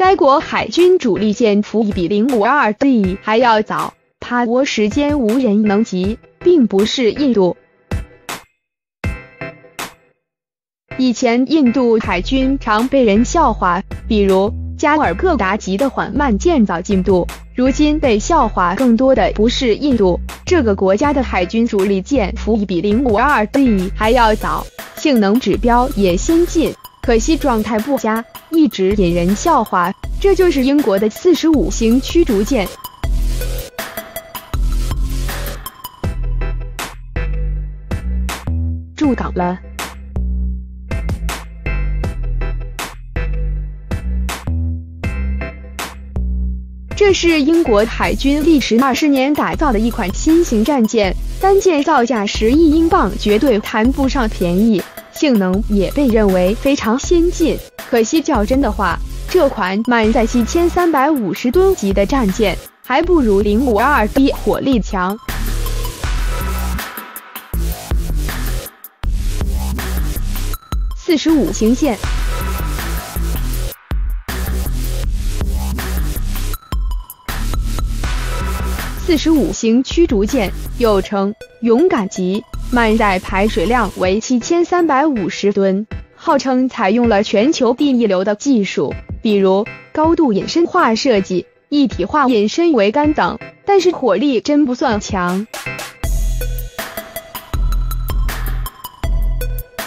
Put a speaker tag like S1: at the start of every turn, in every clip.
S1: 该国海军主力舰服役比零五二 D 还要早，趴窝时间无人能及，并不是印度。以前印度海军常被人笑话，比如加尔各答级的缓慢建造进度。如今被笑话更多的不是印度这个国家的海军主力舰服役比零五二 D 还要早，性能指标也先进。可惜状态不佳，一直引人笑话。这就是英国的四十五型驱逐舰驻港了。这是英国海军历时二十年打造的一款新型战舰，单舰造价十亿英镑，绝对谈不上便宜。性能也被认为非常先进，可惜较真的话，这款满载七千三百五十吨级的战舰还不如零五二 D 火力强。四十五型舰，四十五型驱逐舰又称勇敢级。满载排水量为七千三百五十吨，号称采用了全球第一流的技术，比如高度隐身化设计、一体化隐身桅杆等。但是火力真不算强，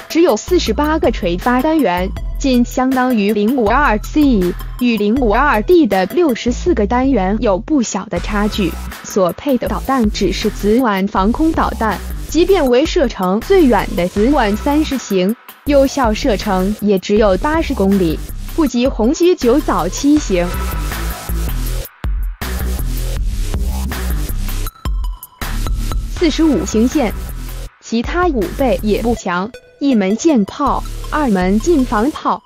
S1: 只有四十八个垂发单元，仅相当于零五二 C，与零五二 D 的六十四个单元有不小的差距。所配的导弹只是紫菀防空导弹。即便为射程最远的紫管三十型，有效射程也只有八十公里，不及红旗九早七型。四十五型舰，其他武备也不强，一门舰炮，二门近防炮，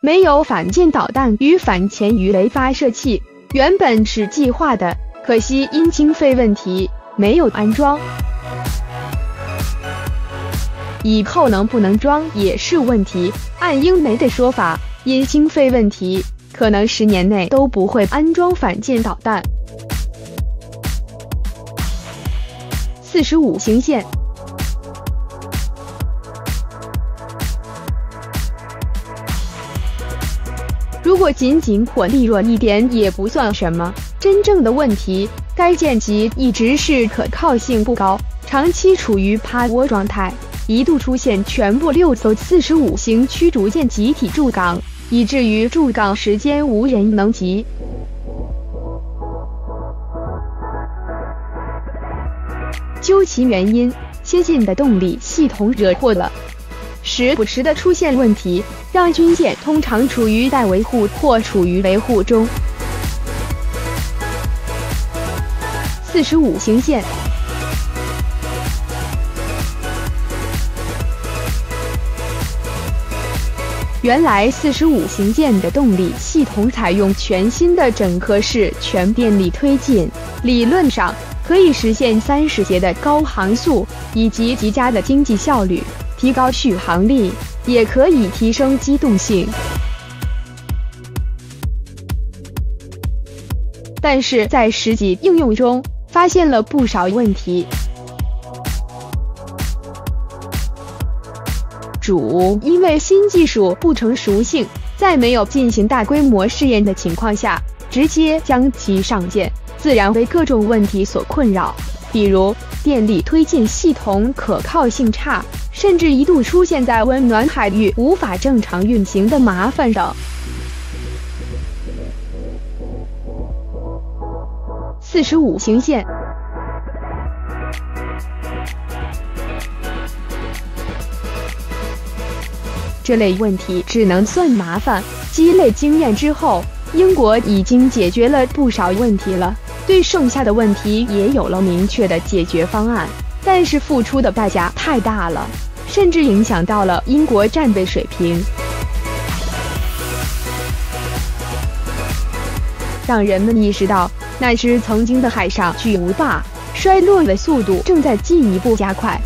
S1: 没有反舰导弹与反潜鱼雷发射器。原本是计划的，可惜因经费问题。没有安装，以后能不能装也是问题。按英媒的说法，因经费问题，可能十年内都不会安装反舰导弹。四十五型舰，如果仅仅火力弱一点也不算什么，真正的问题。该舰级一直是可靠性不高，长期处于趴窝状态，一度出现全部六艘四十五型驱逐舰集体驻港，以至于驻港时间无人能及。究其原因，先进的动力系统惹祸了，时不时的出现问题，让军舰通常处于待维护或处于维护中。四十五型舰，原来四十五型舰的动力系统采用全新的整合式全电力推进，理论上可以实现三十节的高航速以及极佳的经济效率，提高续航力，也可以提升机动性。但是在实际应用中，发现了不少问题，主因为新技术不成熟性，在没有进行大规模试验的情况下，直接将其上舰，自然为各种问题所困扰，比如电力推进系统可靠性差，甚至一度出现在温暖海域无法正常运行的麻烦等。四十五行线，这类问题只能算麻烦。积累经验之后，英国已经解决了不少问题了，对剩下的问题也有了明确的解决方案。但是付出的代价太大了，甚至影响到了英国战备水平，让人们意识到。那时曾经的海上巨无霸衰落的速度正在进一步加快。